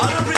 On a